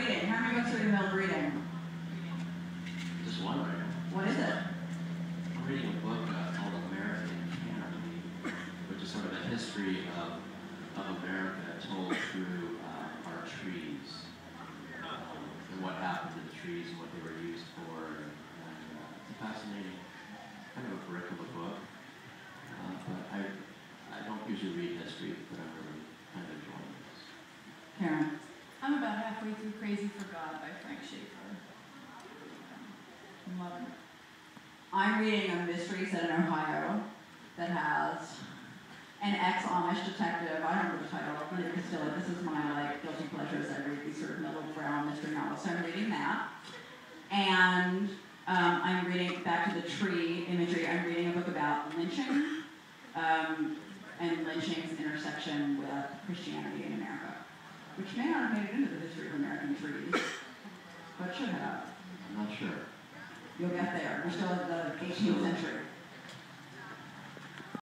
reading? How many books are you in reading? Just one right now. What is it? I'm reading a book uh, called American Canopy, which is sort of a history of, of America told through uh, our trees um, and what happened to the trees and what they were used for. And, uh, it's a fascinating kind of a brick of a book. Uh, but I, I don't usually read history, but I'm really kind of enjoying this. Karin. I'm about halfway through Crazy for God by Frank Schaeffer. Loving it. I'm reading a mystery set in Ohio that has an ex-Amish detective, I don't remember the title, Linda Castillo, this is my like guilty pleasures, I read these sort of middle brown mystery novels, so I'm reading that. And, um, I'm reading, back to the tree imagery, I'm reading a book about lynching, um, and lynching's intersection with Christianity in America, which may not have made it into the history of American trees, but should have. I'm not sure. You'll get there. We're still in the 18th century.